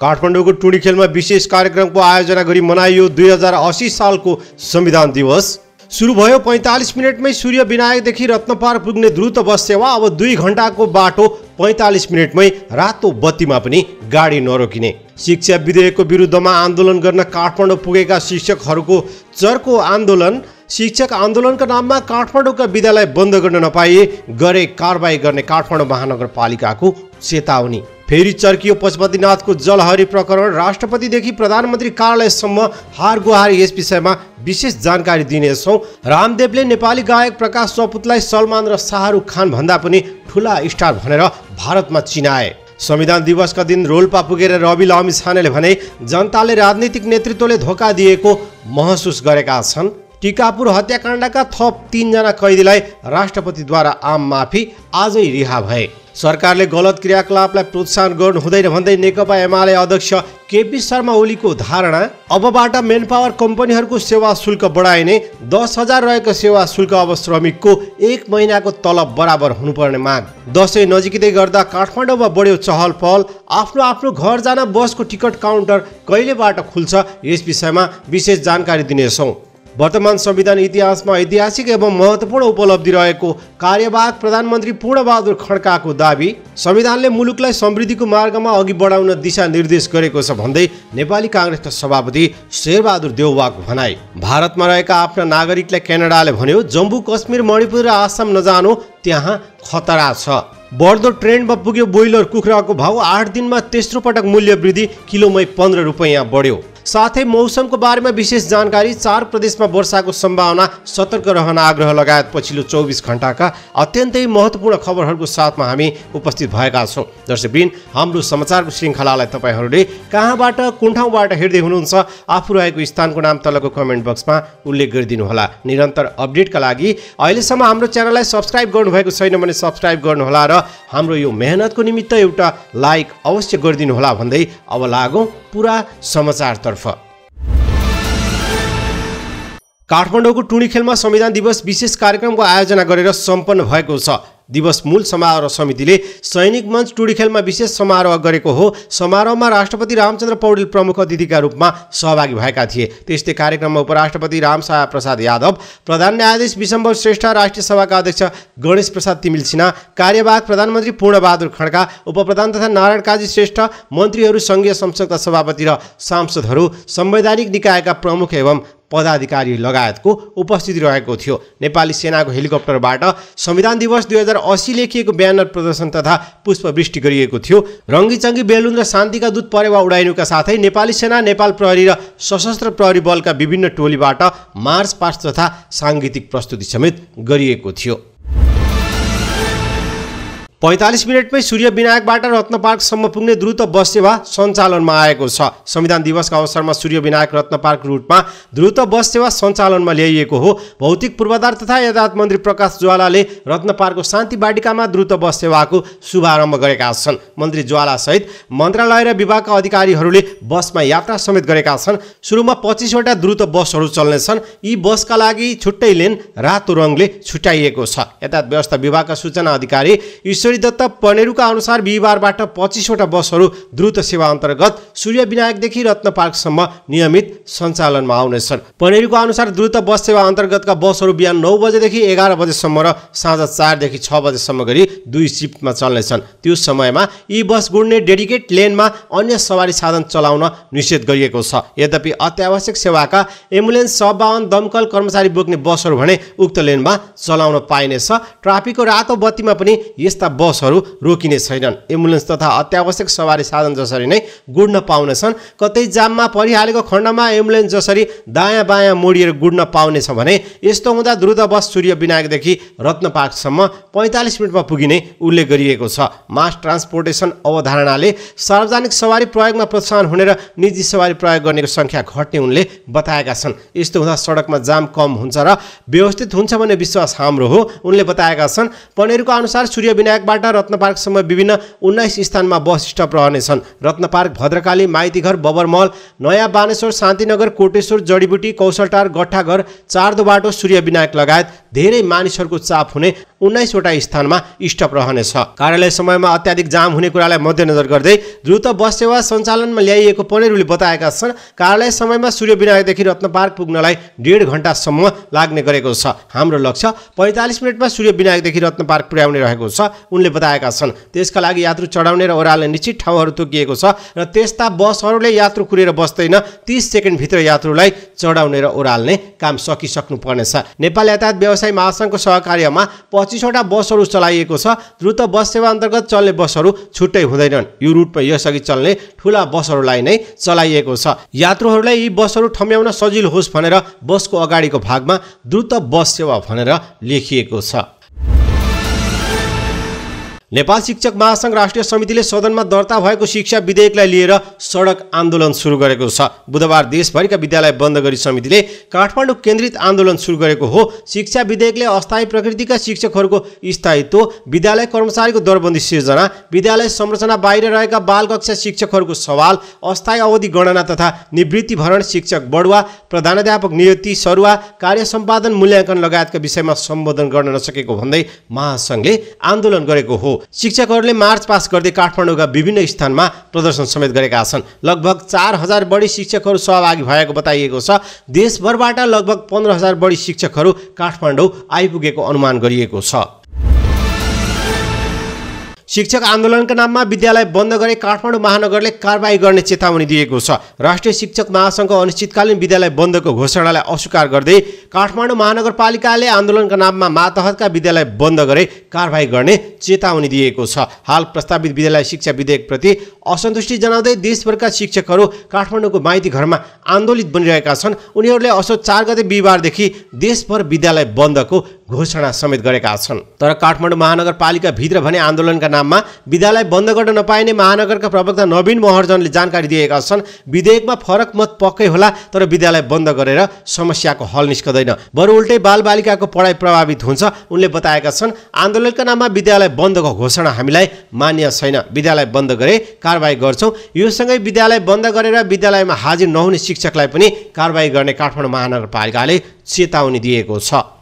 काठमाडौँको टुडी खेलमा विशेष कार्यक्रमको आयोजना गरी मनाइयो दुई हजार असी सालको संविधान दिवस। सुरु भयो पैँतालिस मिनटमै सूर्य विनायकदेखि रत्नपार पुग्ने द्रुत बस सेवा। अब दुई घन्टाको बाटो पैँतालिस मिनटमै रातो बत्तीमा पनि गाडी नरोकिने। शिक्षा विधेयकको विरुद्धमा आन्दोलन गर्न काठमाडौँ पुगेका शिक्षकहरूको चर्को आन्दोलन। शिक्षक आन्दोलनका नाममा काठमाडौँका विद्यालय बन्द गर्न नपाइए। गरे कारवाही गर्ने काठमाडौँ महानगरपालिकाको चेतावनी। फेरि चर्कियो पशुपतिनाथको जलहरी प्रकरण। राष्ट्रपतिदेखि प्रधानमन्त्री कार्यालयसम्म हार गुहार यस विषयमा विशेष जानकारी दिनेछौँ। रामदेवले नेपाली गायक प्रकाश सपुतलाई सलमान र शाहरुख खान भन्दा पनि ठुला स्टार भनेर भारतमा चिनाए। संविधान दिवसका दिन रोल्पा पुगेर रवि लामी छानेले भने जनताले राजनीतिक नेतृत्वले धोका दिएको महसुस गरेका छन्। टिकापुर हत्याकाण्डका थप तिनजना कैदीलाई राष्ट्रपतिद्वारा आम माफी आजै रिहा भए। सरकारले गलत क्रियाकलापलाई प्रोत्साहन गर्नु हुँदैन भन्दै नेकपा एमाले अध्यक्ष केपी शर्मा ओलीको धारणा अबबाट मेन पावर कम्पनीहरूको सेवा शुल्क बढाइने दस हजार रहेको सेवा शुल्क अब श्रमिकको एक महिनाको तलब बराबर हुनुपर्ने माग दसैँ नजिकै गर्दा काठमाडौँमा बढ्यो चहल पहल आफ्नो आफ्नो घर जान बसको टिकट काउन्टर कहिलेबाट खुल्छ यस विषयमा विशेष जानकारी दिनेछौँ। वर्तमान संविधान इतिहासमा ऐतिहासिक एवं महत्त्वपूर्ण उपलब्धि रहेको कार्यवाहक प्रधानमन्त्री पूर्णबहादुर खड्काको दावी संविधानले मुलुकलाई समृद्धिको मार्गमा अघि बढाउन दिशा निर्देश गरेको छ भन्दै नेपाली काङ्ग्रेसका सभापति शेरबहादुर देउवाको भनाई। भारतमा रहेका आफ्ना नागरिकलाई क्यानाडाले भन्यो जम्मू कश्मीर मणिपुर र आसाम नजानु त्यहाँ खतरा छ। बढ्दो ट्रेन्डमा पुग्यो बोइलर कुखुराको भाउ आठ दिनमा तेस्रो पटक मूल्य वृद्धि किलोमै पन्ध्र रुपियाँ बढ्यो। साथै मौसमको बारेमा विशेष जानकारी चार प्रदेशमा वर्षाको सम्भावना सतर्क रहन आग्रह लगायत पछिल्लो चौबिस घन्टाका अत्यन्तै महत्त्वपूर्ण खबरहरूको साथमा हामी उपस्थित भएका छौँ। दर्शकबिन हाम्रो समाचारको श्रृङ्खलालाई तपाईँहरूले कहाँबाट कुन ठाउँबाट हेर्दै हुनुहुन्छ आफू रहेको स्थानको नाम तलको कमेन्ट बक्समा उल्लेख गरिदिनुहोला। निरन्तर अपडेटका लागि अहिलेसम्म हाम्रो च्यानललाई सब्सक्राइब गर्नुभएको छैन भने सब्सक्राइब गर्नुहोला र हाम्रो यो मेहनतको निमित्त एउटा लाइक अवश्य गरिदिनुहोला भन्दै अब लागौँ पुरा समाचारतर्फ काठमाडौँको टुणी खेलमा संविधान दिवस विशेष कार्यक्रमको आयोजना गरेर सम्पन्न भएको छ। दिवस मूल समारोह समितिले सैनिक मञ्च टुडी खेलमा विशेष समारोह गरेको हो। समारोहमा राष्ट्रपति रामचन्द्र पौडेल प्रमुख अतिथिका रूपमा सहभागी भएका थिए। त्यस्तै कार्यक्रममा उपराष्ट्रपति रामसाया प्रसाद यादव प्रधान न्यायाधीश विशम्बर श्रेष्ठ राष्ट्रिय सभाका अध्यक्ष गणेश प्रसाद तिमिल सिन्हा कार्यवाहक प्रधानमन्त्री पूर्णबहादुर खड्का उपप्रधान तथा नारायण काजी श्रेष्ठ मन्त्रीहरू सङ्घीय संसदका सभापति र सांसदहरू संवैधानिक निकायका प्रमुख एवं पदाधिकारी लगायतको उपस्थिति रहेको थियो। नेपाली सेनाको हेलिकप्टरबाट संविधान दिवस दुई हजार असी लेखिएको ब्यानर प्रदर्शन तथा पुष्पवृष्टि गरिएको थियो। रङ्गीचङ्गी बेलुन र शान्तिका दूत परेवा उडाइनुका साथै नेपाली सेना नेपाल प्रहरी र सशस्त्र प्रहरी बलका विभिन्न टोलीबाट मार्च पास्ट तथा साङ्गीतिक प्रस्तुति समेत गरिएको थियो। पैँतालिस मिनटमै सूर्य विनायकबाट रत्न पार्कसम्म पुग्ने द्रुत बस सेवा सञ्चालनमा आएको छ। संविधान दिवसका अवसरमा सूर्य विनायक रत्न पार्क रुटमा द्रुत बस सेवा सञ्चालनमा ल्याइएको हो। भौतिक पूर्वाधार तथा यातायात मन्त्री प्रकाश ज्वालाले रत्न पार्कको शान्ति बाटिकामा द्रुत बस सेवाको शुभारम्भ गरेका छन्। मन्त्री ज्वालासहित मन्त्रालय र विभागका अधिकारीहरूले बसमा यात्रा समेत गरेका छन्। सुरुमा पच्चिसवटा द्रुत बसहरू चल्नेछन्। यी बसका लागि छुट्टै लेन रातो रङले छुट्याइएको छ। यातायात व्यवस्था विभागका सूचना अधिकारी ईश्वरी दत्त पनेरुका अनुसार बिहिबारबाट पच्चिसवटा बसहरू द्रुत सेवा अन्तर्गत सूर्य विनायकदेखि रत्न पार्कसम्म नियमित सञ्चालनमा आउनेछन्। पनेरुको अनुसार द्रुत बस सेवा अन्तर्गतका बसहरू बिहान नौ बजेदेखि एघार बजेसम्म र साँझ चारदेखि छ बजेसम्म गरी दुई सिफ्टमा चल्नेछन्। त्यो समयमा यी बस गुड्ने डेडिकेट लेनमा अन्य सवारी साधन चलाउन निषेध गरिएको छ। यद्यपि अत्यावश्यक सेवाका एम्बुलेन्स सवाहन दमकल कर्मचारी बोक्ने बसहरू भने उक्त लेनमा चलाउन पाइनेछ। ट्राफिकको रातो बत्तीमा पनि यस्ता बसहरू रोकिने छैनन्। एम्बुलेन्स तथा अत्यावश्यक सवारी साधन जसरी नै गुड्न पाउनेछन् कतै जाममा परिहालेको खण्डमा एम्बुलेन्स जसरी दायाँ बायाँ मोडिएर गुड्न पाउनेछ भने यस्तो हुँदा द्रुत बस सूर्य विनायकदेखि रत्न पार्कसम्म पैँतालिस मिनटमा पुगिने उल्लेख गरिएको छ। मास ट्रान्सपोर्टेसन अवधारणाले सार्वजनिक सवारी प्रयोगमा प्रोत्साहन हुने र निजी सवारी प्रयोग गर्नेको सङ्ख्या घट्ने उनले बताएका छन्। यस्तो हुँदा सडकमा जाम कम हुन्छ र व्यवस्थित हुन्छ भन्ने विश्वास हाम्रो हो उनले बताएका छन्। पनेरको अनुसार सूर्य विनायकबाट रत्न पार्कसम्म विभिन्न उन्नाइस स्थानमा बस स्टप रहनेछन्। रत्न पार्क भद्रकाली माइतीघर बबरमल नयाँ बानेश्वर शान्तिनगर कोटेश्वर जडीबुटी कौशलटार गट्ठाघर चारदो बाटो सूर्य विनायक लगायत धेरै मानिसहरूको चाप हुने उन्नाइसवटा स्थानमा स्टप रहनेछ। कार्यालय समयमा अत्याधिक जाम हुने कुरालाई मध्यनजर गर्दै द्रुत बस सेवा सञ्चालनमा ल्याइएको पनेरुले बताएका छन् कार्यालय समयमा सूर्य विनायकदेखि रत्न पार्क पुग्नलाई डेढ घन्टासम्म लाग्ने गरेको छ। हाम्रो लक्ष्य पैँतालिस मिनटमा सूर्य विनायकदेखि रत्न पार्क पुर्याउने रहेको छ उनले बताएका छन्। त्यसका लागि यात्रु चढाउने र ओह्राल्ने निश्चित ठाउँहरू तोकिएको छ र त्यस्ता बसहरूले यात्रु कुरेर बस्दैन तिस सेकेन्डभित्र यात्रुलाई चढाउने र ओह्राल्ने काम सकिसक्नु पर्नेछ नेपाल यातायात व्यवसाय महासङ्घको सहकार्यमा पच्चिसवटा बसहरू चलाइएको छ। द्रुत बस सेवा अन्तर्गत चल्ने बसहरू छुट्टै हुँदैनन्। यो रुटमा यसअघि चल्ने ठुला बसहरूलाई नै चलाइएको छ। यात्रुहरूलाई यी बसहरू ठम्याउन सजिलो होस् भनेर बसको अगाडिको भागमा द्रुत बस सेवा भनेर लेखिएको छ। नेपाल शिक्षक महासङ्घ राष्ट्रिय समितिले सदनमा दर्ता भएको शिक्षा विधेयकलाई लिएर सडक आन्दोलन सुरु गरेको छ। बुधबार देशभरिका विद्यालय बन्द गरी समितिले काठमाडौँ केन्द्रित आन्दोलन सुरु गरेको हो। शिक्षा विधेयकले अस्थायी प्रकृतिका शिक्षकहरूको स्थायित्व विद्यालय कर्मचारीको दरबन्दी सिर्जना विद्यालय संरचना बाहिर रहेका बाल कक्षा शिक्षकहरूको सवाल अस्थायी अवधि गणना तथा निवृत्ति भरण शिक्षक बढुवा प्रधानाध्यापक नियुक्ति सरुवा कार्य सम्पादन मूल्याङ्कन लगायतका विषयमा सम्बोधन गर्न नसकेको भन्दै महासङ्घले आन्दोलन गरेको हो। शिक्षकहरूले मार्च पास गर्दै काठमाडौँका विभिन्न स्थानमा प्रदर्शन समेत गरेका छन्। लगभग चार हजार बढी शिक्षकहरू सहभागी भएको बताइएको छ। देशभरबाट लगभग पन्ध्र हजार बढी शिक्षकहरू काठमाडौँ आइपुगेको अनुमान गरिएको छ। शिक्षक आन्दोलनका नाममा विद्यालय बन्द गरे काठमाडौँ महानगरले कारवाही गर्ने चेतावनी दिएको छ। राष्ट्रिय शिक्षक महासङ्घको अनिश्चितकालीन विद्यालय बन्दको घोषणालाई अस्वीकार गर्दै काठमाडौँ महानगरपालिकाले आन्दोलनका नाममा मातहतका विद्यालय बन्द गरे कारवाही गर्ने चेतावनी दिएको छ। हाल प्रस्तावित विद्यालय शिक्षा विधेयकप्रति असन्तुष्टि जनाउँदै देशभरका शिक्षकहरू काठमाडौँको माइती घरमा आन्दोलित बनिरहेका छन्। उनीहरूले असोज चार गते बिहिबारदेखि देशभर विद्यालय बन्दको घोषणा समेत गरेका छन्। तर काठमाडौँ महानगरपालिका भित्र भने आन्दोलनका नाममा विद्यालय बन्द गर्न नपाइने महानगरका प्रवक्ता नवीन महर्जनले जानकारी दिएका छन् विधेयकमा फरक मत पक्कै होला तर विद्यालय बन्द गरेर समस्याको हल निस्कँदैन। बरु उल्टै बालबालिकाको पढाइ प्रभावित हुन्छ उनले बताएका छन् आन्दोलनका नाममा विद्यालय बन्दको घोषणा हामीलाई मान्य छैन। विद्यालय बन्द गरे कारवाही गर्छौँ। यो सँगै विद्यालय बन्द गरेर विद्यालयमा हाजिर नहुने शिक्षकलाई पनि कारवाही गर्ने काठमाडौँ महानगरपालिकाले चेतावनी दिएको छ।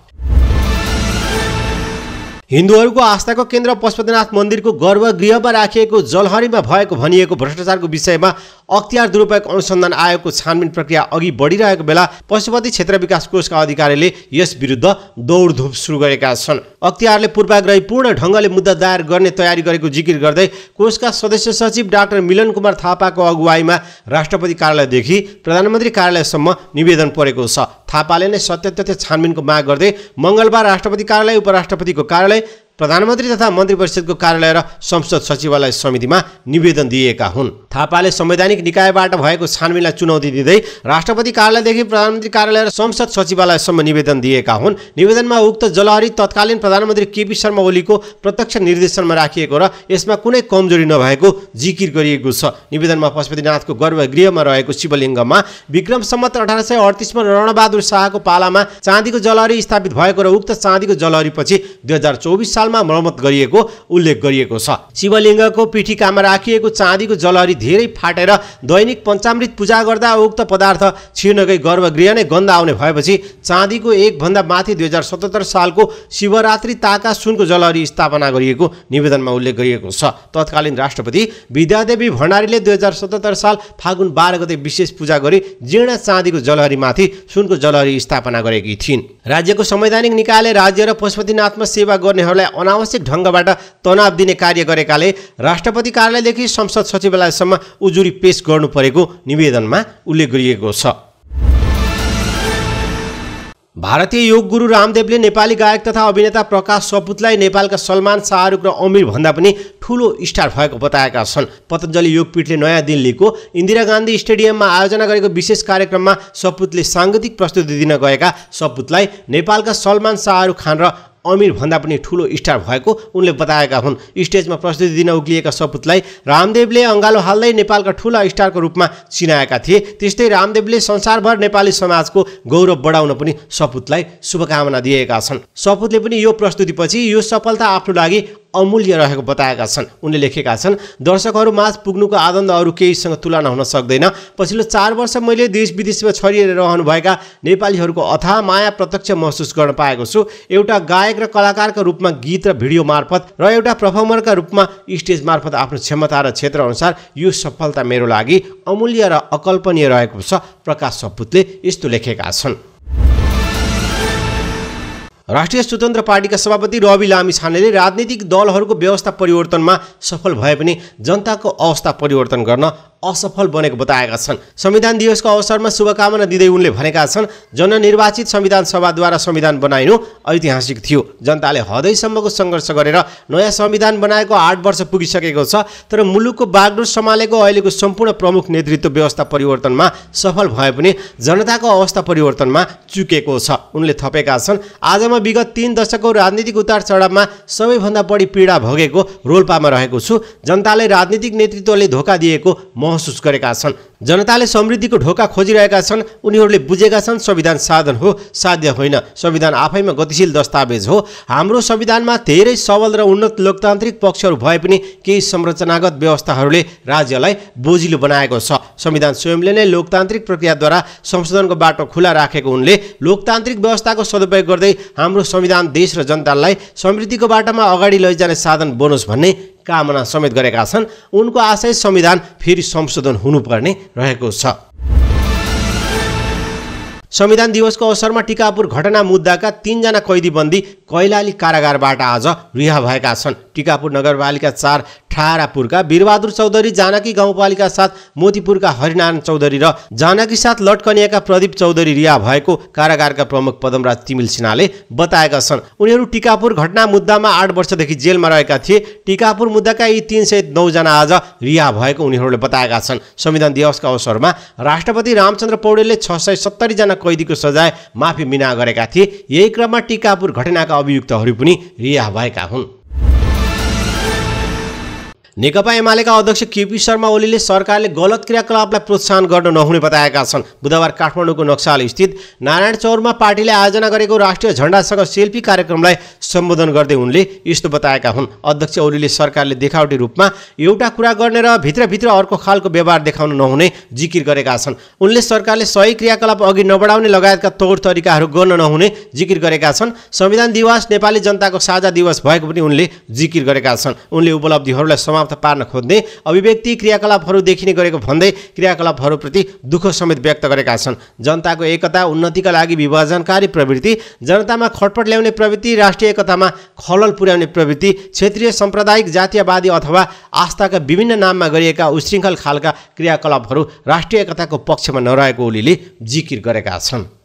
हिन्दूहरूको आस्थाको केन्द्र पशुपतिनाथ मन्दिरको गर्भगृहमा राखिएको जलहरीमा भएको भनिएको भ्रष्टाचारको विषयमा अख्तियार दुरुपयोग अनुसन्धान आयोगको छानबिन प्रक्रिया अघि बढिरहेको बेला पशुपति क्षेत्र विकास कोषका अधिकारीले यस विरुद्ध दौडधुप सुरु गरेका छन्। अख्तियारले पूर्वाग्रही पूर्ण ढङ्गले मुद्दा दायर गर्ने तयारी गरेको जिकिर गर्दै कोषका सदस्य सचिव डाक्टर मिलन कुमार थापाको अगुवाईमा राष्ट्रपति कार्यालयदेखि प्रधानमन्त्री कार्यालयसम्म निवेदन परेको छ। थापाले नै सत्य तथ्य छानबिनको माग गर्दै मङ्गलबार राष्ट्रपति कार्यालय उपराष्ट्रपतिको कार्यालय प्रधानमन्त्री तथा मन्त्री परिषदको कार्यालय र संसद सचिवालय समितिमा निवेदन दिएका हुन्। थापाले संवैधानिक निकायबाट भएको छानबिनलाई चुनौती दिँदै राष्ट्रपति कार्यालयदेखि प्रधानमन्त्री कार्यालय र संसद सचिवालयसम्म निवेदन दिएका हुन्। निवेदनमा उक्त जलहरी तत्कालीन प्रधानमन्त्री केपी शर्मा ओलीको प्रत्यक्ष निर्देशनमा राखिएको र यसमा कुनै कमजोरी नभएको जिकिर गरिएको छ। निवेदनमा पशुपतिनाथको गर्भगृहमा रहेको शिवलिङ्गमा विक्रम सम्मत अठार सय अडतिसमा रणबहादुर शाहको पालामा चाँदीको जलहरी स्थापित भएको र उक्त चाँदीको जलहरीपछि दुई हजार चौबिस सालमा मर्मत गरिएको उल्लेख गरिएको छ। शिवलिङ्गको पिठिकामा राखिएको चाँदीको जलहरी धेरै फाटेर दैनिक पञ्चामृत पूजा गर्दा उक्त पदार्थ छिर्नकै गर्भगृह नै गन्ध आउने भएपछि चाँदीको एकभन्दा माथि दुई हजार सतहत्तर सालको शिवरात्रि ताका सुनको जलहरी स्थापना गरिएको निवेदनमा उल्लेख गरिएको छ। तत्कालीन राष्ट्रपति विद्यादेवी भण्डारीले दुई हजार सतहत्तर साल फागुन बाह्र गते विशेष पूजा गरी जीर्ण चाँदीको जलहरीमाथि सुनको जलहरी स्थापना गरेकी थिइन्। राज्यको संवैधानिक निकायले राज्य र पशुपतिनाथमा सेवा गर्नेहरूलाई अनावश्यक ढङ्गबाट तनाव दिने कार्य गरेकाले राष्ट्रपति कार्यालयदेखि संसद सचिवालयसम्म उजुरी पेश गर्नु परेको निवेदनमा उल्लेख गरिएको छ। भारतीय योग गुरु रामदेवले नेपाली गायक तथा अभिनेता प्रकाश सपुतलाई नेपालका सलमान शाहरुख र अमिर भन्दा पनि ठुलो स्टार भएको बताएका छन्। पतञ्जलि योगपीठले नयाँ दिल्लीको इन्दिरा गान्धी स्टेडियममा आयोजना गरेको विशेष कार्यक्रममा सपुतले साङ्गीतिक प्रस्तुति दिन गएका सपुतलाई नेपालका सलमान शाहरुख खान र अमिर भन्दा पनि ठुलो स्टार भएको उनले बताएका हुन्। स्टेजमा प्रस्तुति दिन उक्लिएका सपुतलाई रामदेवले अङ्गालो हाल्दै नेपालका ठुला स्टारको रूपमा चिनाएका थिए। त्यस्तै रामदेवले संसारभर नेपाली समाजको गौरव बढाउन पनि सपुतलाई शुभकामना दिएका छन्। सपुतले पनि यो प्रस्तुतिपछि यो सफलता आफ्नो लागि अमूल्य रहेको बताएका छन्। उनले लेखेका छन् दर्शकहरू माझ पुग्नुको आनन्द अरू केहीसँग तुलना हुन सक्दैन। पछिल्लो चार वर्ष मैले देश विदेशमा छरिएर रहनुभएका नेपालीहरूको अथाह माया प्रत्यक्ष महसुस गर्न पाएको छु। एउटा गायक र कलाकारका रूपमा गीत र भिडियो मार्फत र एउटा पर्फर्मरका रूपमा स्टेज मार्फत आफ्नो क्षमता र क्षेत्रअनुसार यो सफलता मेरो लागि अमूल्य र अकल्पनीय रहेको छ। प्रकाश सपुतले यस्तो लेखेका छन्। राष्ट्रिय स्वतन्त्र पार्टीका सभापति रवि लामी छानेले राजनीतिक दलहरूको व्यवस्था परिवर्तनमा सफल भए पनि जनताको अवस्था परिवर्तन गर्न असफल बनेको बताएका छन्। संविधान दिवसको अवसरमा शुभकामना दिँदै उनले भनेका छन् जननिर्वाचित संविधान सभाद्वारा संविधान बनाइनु ऐतिहासिक थियो। जनताले हदैसम्मको सङ्घर्ष गरेर नयाँ संविधान बनाएको आठ वर्ष पुगिसकेको छ तर मुलुकको बागडोर सम्हालेको अहिलेको सम्पूर्ण प्रमुख नेतृत्व व्यवस्था परिवर्तनमा सफल भए पनि जनताको अवस्था परिवर्तनमा चुकेको छ। उनले थपेका छन् आजमा विगत तिन दशकको राजनीतिक उतार चढावमा सबैभन्दा बढी पीडा भोगेको रोल्पामा रहेको छु। जनताले राजनीतिक नेतृत्वले धोका दिएको महसुस गरेका छन्। जनताले समृद्धिको ढोका खोजिरहेका छन्। उनीहरूले बुझेका छन् संविधान साधन हो साध्य होइन। संविधान आफैमा गतिशील दस्तावेज हो। हाम्रो संविधानमा धेरै सबल र उन्नत लोकतान्त्रिक पक्षहरू भए पनि केही संरचनागत व्यवस्थाहरूले राज्यलाई बोजिलो बनाएको छ। संविधान स्वयंले नै लोकतान्त्रिक प्रक्रियाद्वारा संशोधनको बाटो खुला राखेको उनले लोकतान्त्रिक व्यवस्थाको सदुपयोग गर्दै हाम्रो संविधान देश र जनतालाई समृद्धिको बाटोमा अगाडि लैजाने साधन बनोस् भन्ने कामना समेत गरेका छन्। उनको आशय संविधान फेरि संशोधन हुनुपर्ने रहेको छ। संविधान दिवसको अवसरमा टिकापुर घटना मुद्दाका तिनजना कैदीबन्दी कैलाली कारागारबाट आज रिहा भएका छन्। टिकापुर नगरपालिका चार ठारापुरका वीरबहादुर चौधरी जानकी गाउँपालिका साथ मोतीपुरका हरिनारायण चौधरी र जानकी साथ लटकनियाका प्रदीप चौधरी रिहा भएको कारागारका प्रमुख पदमराज तिमिल सिन्हाले बताएका छन्। उनीहरू टिकापुर घटना मुद्दामा आठ वर्षदेखि जेलमा रहेका थिए। टिकापुर मुद्दाका यी तिन सय नौजना आज रिहा भएको उनीहरूले बताएका छन्। संविधान दिवसका अवसरमा राष्ट्रपति रामचन्द्र पौडेलले छ सय सत्तरीजना कैदीको सजाय माफी मिना गरेका थिए। यही क्रममा टिकापुर घटनाका अभियुक्तहरू पनि रिहा भएका हुन्। नेकपा एमालेका अध्यक्ष केपी शर्मा ओलीले सरकारले गलत क्रियाकलापलाई प्रोत्साहन गर्न नहुने बताएका छन्। बुधबार काठमाडौँको नक्साल स्थित नारायण चौरमा पार्टीले आयोजना गरेको राष्ट्रिय झण्डासँग सेल्फी कार्यक्रमलाई सम्बोधन गर्दै उनले यस्तो बताएका हुन्। अध्यक्ष ओलीले सरकारले देखावटी रूपमा एउटा कुरा गर्ने र भित्रभित्र अर्को खालको व्यवहार देखाउन नहुने जिकिर गरेका छन्। उनले सरकारले सही क्रियाकलाप अघि नबढाउने लगायतका तौर तरिकाहरू गर्न नहुने जिकिर गरेका छन्। संविधान दिवस नेपाली जनताको साझा दिवस भएको पनि उनले जिकिर गरेका छन्। उनले उपलब्धिहरूलाई समाप्त समाप्त पार्न खोज्ने अभिव्यक्ति क्रियाकलापहरू देखिने गरेको भन्दै क्रियाकलापहरूप्रति दुःख समेत व्यक्त गरेका छन्। जनताको एकता उन्नतिका लागि विभाजनकारी प्रवृत्ति जनतामा खटपट ल्याउने प्रवृत्ति राष्ट्रिय एकतामा खलल पुर्याउने प्रवृत्ति क्षेत्रीय साम्प्रदायिक जातीयवादी अथवा आस्थाका विभिन्न नाममा गरिएका उशृङ्खल खालका क्रियाकलापहरू राष्ट्रिय एकताको पक्षमा नरहेको ओलीले जिकिर गरेका छन्।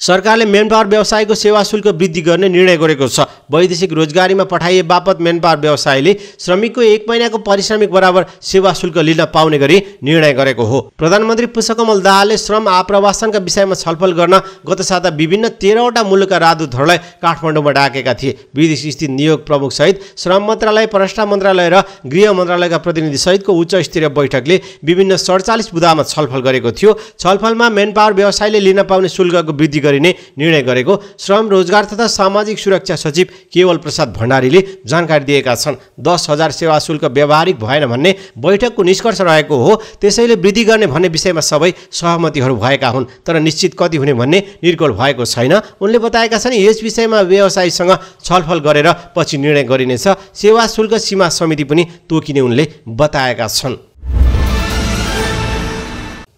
सरकारले मेन पावर व्यवसायको सेवा शुल्क वृद्धि गर्ने निर्णय गरेको छ। वैदेशिक रोजगारीमा पठाइए बापत मेन पावर व्यवसायले श्रमिकको एक महिनाको पारिश्रमिक बराबर सेवा शुल्क लिन पाउने गरी निर्णय गरेको हो। प्रधानमन्त्री पुष्पकमल दाहालले श्रम आप्रवासनका विषयमा छलफल गर्न गत साता विभिन्न तेह्रवटा मुलुकका राजदूतहरूलाई काठमाडौँमा डाकेका थिए। विदेश स्थित नियोग प्रमुख सहित श्रम मन्त्रालय परराष्ट्र मन्त्रालय र गृह मन्त्रालयका प्रतिनिधि सहितको उच्च स्तरीय बैठकले विभिन्न सडचालिस बुदामा छलफल गरेको थियो। छलफलमा मेन पावर व्यवसायले लिन पाउने शुल्कको वृद्धि गरिने निर्णय गरेको श्रम रोजगार तथा सामाजिक सुरक्षा सचिव केवल प्रसाद भण्डारीले जानकारी दिएका छन्। दस हजार सेवा शुल्क व्यावहारिक भएन भन्ने बैठकको निष्कर्ष रहेको हो। त्यसैले वृद्धि गर्ने भन्ने विषयमा सबै सहमतिहरू भएका हुन् तर निश्चित कति हुने भन्ने निर्गोल भएको छैन। उनले बताएका छन् यस विषयमा व्यवसायीसँग छलफल गरेर पछि निर्णय गरिनेछ। सेवा शुल्क सीमा समिति पनि तोकिने उनले बताएका छन्।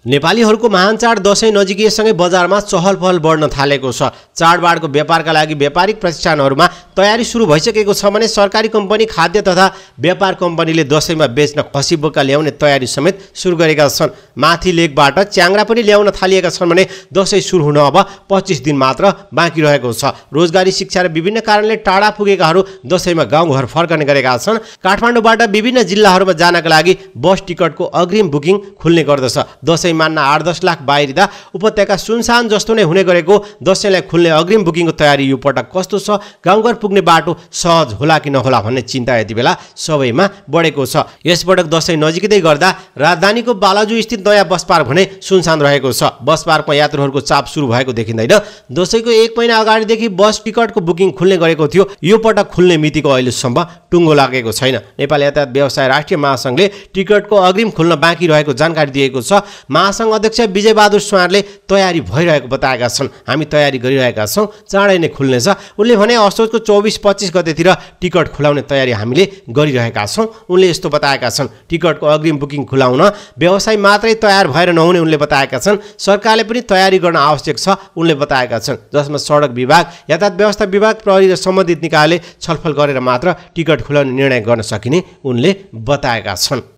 नेपालीहरूको महान चाड दसैँ नजिकैसँगै बजारमा चहल पहल बढ्न थालेको छ। चाडबाडको व्यापारका लागि व्यापारिक प्रतिष्ठानहरूमा तयारी सुरु भइसकेको छ भने सरकारी कम्पनी खाद्य तथा व्यापार कम्पनीले दसैँमा बेच्न खसी बोका ल्याउने तयारी समेत सुरु गरेका छन्। माथि लेकबाट च्याङ्रा पनि ल्याउन थालिएका छन् भने दसैँ सुरु हुन अब पच्चिस दिन मात्र बाँकी रहेको छ। रोजगारी शिक्षा र विभिन्न कारणले टाढा पुगेकाहरू दसैँमा गाउँघर फर्कने गरेका छन्। काठमाडौँबाट विभिन्न जिल्लाहरूमा जानका लागि बस टिकटको अग्रिम बुकिङ खुल्ने गर्दछ। दसैँ मान्न आठ दस लाख बाहिरिँदा उपत्यका सुनसान जस्तो नै हुने गरेको दसैँलाई खुल्ने अग्रिम बुकिङको तयारी यो पटक कस्तो छ? गाउँघर पुग्ने बाटो सहज होला कि नहोला भन्ने चिन्ता यति बेला सबैमा बढेको छ। यसपटक दसैँ नजिकै गर्दा राजधानीको बालाजु स्थित नयाँ बस पार्क भने सुनसान रहेको छ। बस पार्कमा यात्रुहरूको चाप सुरु भएको देखिँदैन। दसैँको एक महिना अगाडिदेखि बस टिकटको बुकिङ खुल्ने गरेको थियो। यो पटक खुल्ने मितिको अहिलेसम्म टुङ्गो लागेको छैन। नेपाल यातायात व्यवसाय राष्ट्रिय महासङ्घले टिकटको अग्रिम खुल्न बाँकी रहेको जानकारी दिएको छ। महासङ्घ अध्यक्ष विजयबहादुर सुवारले तयारी भइरहेको बताएका छन्। हामी तयारी गरिरहेका छौँ। चाँडै नै खुल्नेछ। उनले भने असोजको चौबिस पच्चिस गतेतिर टिकट खुलाउने तयारी हामीले गरिरहेका छौँ। उनले यस्तो बताएका छन्। टिकटको अग्रिम बुकिङ खुलाउन व्यवसाय मात्रै तयार भएर नहुने उनले बताएका छन्। सरकारले पनि तयारी गर्न आवश्यक छ उनले बताएका छन्। जसमा सडक विभाग यातायात व्यवस्था विभाग प्रहरी र सम्बन्धित निकायले छलफल गरेर मात्र टिकट खुलाउने निर्णय गर्न सकिने उनले बताएका छन्।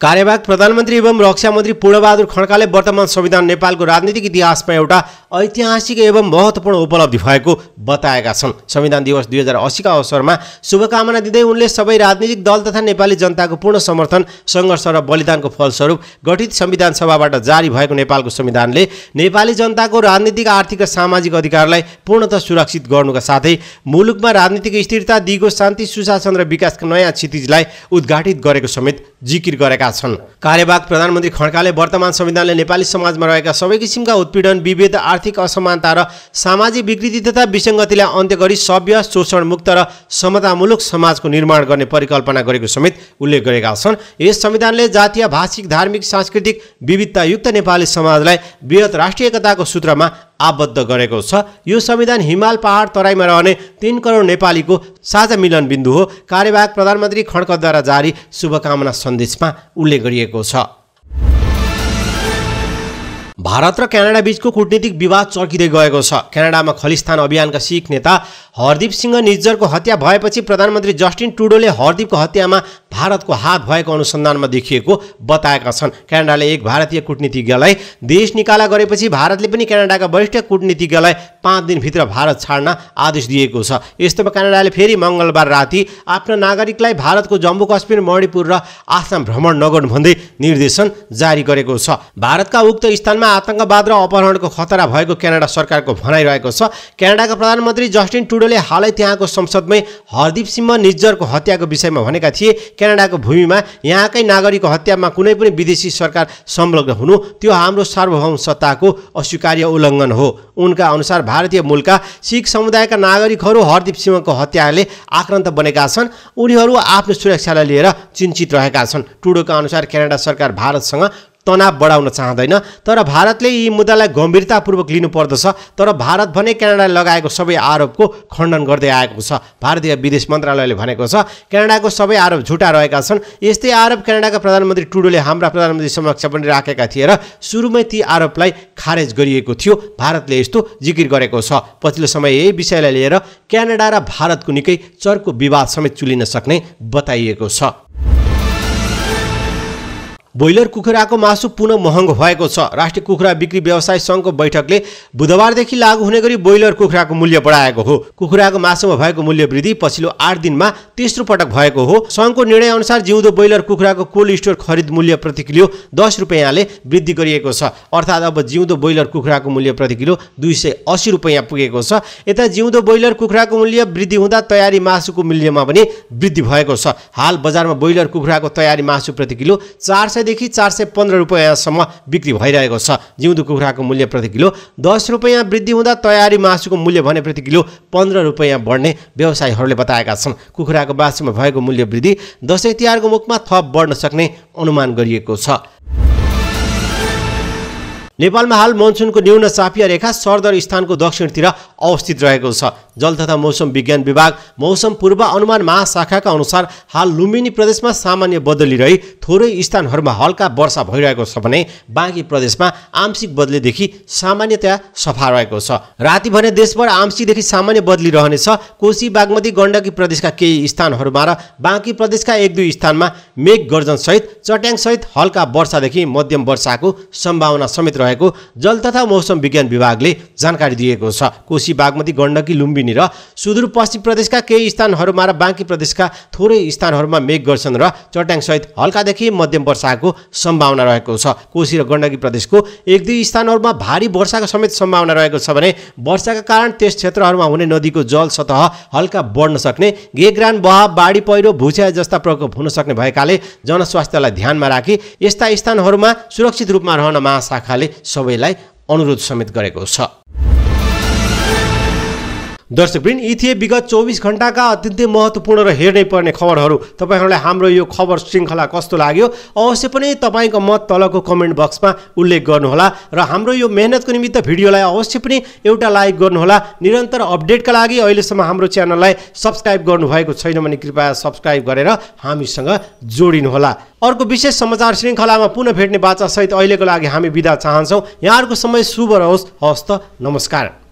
कार्यवाहक प्रधानमन्त्री एवं रक्षा मन्त्री पूर्णबहादुर खड्काले वर्तमान संविधान नेपालको राजनीतिक इतिहासमा एउटा ऐतिहासिक एवं महत्त्वपूर्ण उपलब्धि भएको बताएका छन्। संविधान दिवस दुई हजार अस्सीका अवसरमा शुभकामना दिँदै उनले सबै राजनीतिक दल तथा नेपाली जनताको पूर्ण समर्थन सङ्घर्ष र बलिदानको फलस्वरूप गठित संविधान सभाबाट जारी भएको नेपालको संविधानले नेपाली जनताको राजनीतिक आर्थिक र सामाजिक अधिकारलाई पूर्णतः सुरक्षित गर्नुका साथै मुलुकमा राजनीतिक स्थिरता दिगो शान्ति सुशासन र विकासका नयाँ क्षितिजलाई उद्घाटित गरेको समेत जिकिर गरेका गरेका छन्। कार्यवाहक प्रधानमन्त्री खड्काले वर्तमान संविधानले नेपाली समाजमा रहेका सबै किसिमका उत्पीडन विभेद आर्थिक असमानता र सामाजिक विकृति तथा विसङ्गतिलाई अन्त्य गरी सभ्य शोषणमुक्त र समतामूलक समाजको निर्माण गर्ने परिकल्पना गरेको समेत उल्लेख गरेका छन्। यस संविधानले जातीय भाषिक धार्मिक सांस्कृतिक विविधतायुक्त नेपाली समाजलाई वृहत राष्ट्रिय एकताको सूत्रमा आबद्ध गरेको छ। यो संविधान हिमाल पहाड तराईमा रहने तिन करोड नेपालीको साझा मिलन बिन्दु हो। कार्यवाहक प्रधानमन्त्री खड्कद्वारा जारी शुभकामना सन्देशमा उल्लेख गरिएको छ। भारत र क्यानाडा बीचको कुटनीतिक विवाद चर्किँदै गएको छ। क्यानाडामा खलिस्तान अभियानका सिख नेता हरदीप सिंह निज्जरको हत्या भएपछि प्रधानमन्त्री जस्टिन टुडोले हरदीपको हत्यामा भारतको हात भएको अनुसन्धानमा देखिएको बताएका छन्। क्यानाडाले एक भारतीय कुटनीतिज्ञलाई देश निकाला गरेपछि भारतले पनि क्यानाडाका वरिष्ठ कुटनीतिज्ञलाई पाँच दिनभित्र भारत छाड्न आदेश दिएको छ। यस्तोमा क्यानाडाले फेरि मङ्गलबार राति आफ्ना नागरिकलाई भारतको जम्मू कश्मीर मणिपुर र आसाम भ्रमण नगर्नु भन्दै निर्देशन जारी गरेको छ। भारतका उक्त स्थानमा आतङ्कवाद र अपहरणको खतरा भएको क्यानाडा सरकारको भनाइरहेको छ। क्यानाडाका प्रधानमन्त्री जस्टिन टुडो ट्रुडोले हालै त्यहाँको संसदमै हरदीप सिंह निज्जरको हत्याको विषयमा भनेका थिए। क्यानाडाको भूमिमा यहाँकै नागरिकको हत्यामा कुनै पनि विदेशी सरकार संलग्न हुनु त्यो हाम्रो सार्वभौम सत्ताको अस्वीकार्य उल्लङ्घन हो। उनका अनुसार भारतीय मूलका सिख समुदायका नागरिकहरू हरदीप सिंहको हत्याले आक्रान्त बनेका छन्। उनीहरू आफ्नो सुरक्षालाई लिएर चिन्तित रहेका छन्। टुडोका अनुसार क्यानाडा सरकार भारतसँग तनाव बढाउन चाहँदैन। तर भारतले यी मुद्दालाई गम्भीरतापूर्वक लिनुपर्दछ। तर भारत भने क्यानाडाले लगाएको सबै आरोपको खण्डन गर्दै आएको छ। भारतीय विदेश मन्त्रालयले भनेको छ क्यानाडाको सबै आरोप झुटा रहेका छन्। यस्तै आरोप क्यानाडाका प्रधानमन्त्री टुडोले हाम्रा प्रधानमन्त्री समक्ष पनि राखेका थिए र सुरुमै ती आरोपलाई खारेज गरिएको थियो। भारतले यस्तो जिकिर गरेको छ। पछिल्लो समय यही विषयलाई लिएर क्यानाडा र भारतको निकै चर्को विवाद समेत चुलिन सक्ने बताइएको छ। ब्रोइलर कुखुराको मासु पुनः महँगो भएको छ। राष्ट्रिय कुखुरा बिक्री व्यवसाय सङ्घको बैठकले बुधबारदेखि लागू हुने गरी ब्रोइलर कुखुराको मूल्य बढाएको हो। कुखुराको मासुमा भएको मूल्य वृद्धि पछिल्लो आठ दिनमा तेस्रो पटक भएको हो। सङ्घको निर्णय अनुसार जिउँदो ब्रोइलर कुखुराको कोल्ड स्टोर खरिद मूल्य प्रति किलो दस रुपियाँले वृद्धि गरिएको छ। अर्थात् अब जिउँदो ब्रोइलर कुखुराको मूल्य प्रति किलो दुई सय अस्सी रुपियाँ पुगेको छ। यता जिउँदो ब्रोइलर कुखुराको मूल्य वृद्धि हुँदा तयारी मासुको मूल्यमा पनि वृद्धि भएको छ। हाल बजारमा ब्रोइलर कुखुराको तयारी मासु प्रति किलो चार सय रुपियाँदेखि चार सय पन्ध्र रुपियाँसम्म बिक्री भइरहेको छ। जिउँदो कुखुराको मूल्य प्रति किलो दस रुपियाँ वृद्धि हुँदा तयारी मासुको मूल्य भने प्रति किलो पन्ध्र रुपियाँ बढ्ने व्यवसायीहरूले बताएका छन्। कुखुराको मासुमा भएको मूल्य वृद्धि दसैँ तिहारको मुखमा थप बढ्न सक्ने अनुमान गरिएको छ। नेपालमा हाल मनसुनको न्यून चापिया रेखा सरदर स्थानको दक्षिणतिर अवस्थित रहेको छ। जल तथा मौसम विज्ञान विभाग मौसम पूर्व अनुमान महाशाखाका अनुसार हाल लुम्बिनी प्रदेशमा सामान्य बदली रही थोरै स्थानहरूमा हल्का वर्षा भइरहेको छ भने बाँकी प्रदेशमा आंशिक बदलीदेखि सामान्यतया सफा रहेको छ। राति भने देशभर आंशिकदेखि सामान्य बदली रहनेछ कोशी बागमती गण्डकी प्रदेशका केही स्थानहरूमा र बाँकी प्रदेशका एक दुई स्थानमा मेघ गर्जनसहित चट्याङसहित हल्का वर्षादेखि मध्यम वर्षाको सम्भावना समेत रहेको जल तथा मौसम विज्ञान विभागले जानकारी दिएको छ। कोशी बागमती गण्डकी लुम्बिनी र सुदूरपश्चिम प्रदेशका केही स्थानहरूमा र बाँकी प्रदेशका थोरै स्थानहरूमा मेघ गर्छन् र चट्याङसहित हल्कादेखि मध्यम वर्षाको सम्भावना रहेको छ। कोशी र गण्डकी प्रदेशको एक दुई स्थानहरूमा भारी वर्षाको समेत सम्भावना रहेको छ भने वर्षाका कारण त्यस क्षेत्रहरूमा हुने नदीको जल सतह हल्का बढ्न सक्ने गेग्रान बहाव बाढी पहिरो भुस्या जस्ता प्रकोप हुन सक्ने भएकाले जनस्वास्थ्यलाई ध्यानमा राखी यस्ता स्थानहरूमा सुरक्षित रूपमा रहन महाशाखाले सबैलाई अनुरोध समेत गरेको छ। दर्शकवृन्द यी थिए विगत चौबिस घन्टाका अत्यन्तै महत्त्वपूर्ण र हेर्नै पर्ने खबरहरू। तपाईँहरूलाई हाम्रो यो खबर श्रृङ्खला कस्तो लाग्यो? अवश्य पनि तपाईँको मत तलको कमेन्ट बक्समा उल्लेख गर्नुहोला र हाम्रो यो मेहनतको निमित्त भिडियोलाई अवश्य पनि एउटा लाइक गर्नुहोला। निरन्तर अपडेटका लागि अहिलेसम्म हाम्रो च्यानललाई सब्सक्राइब गर्नुभएको छैन भने कृपया सब्सक्राइब गरेर हामीसँग जोडिनुहोला। अर्को विशेष समाचार श्रृङ्खलामा पुनः भेट्ने बाचासहित अहिलेको लागि हामी बिदा चाहन्छौँ। यहाँहरूको समय शुभ रहोस् हवस् त नमस्कार।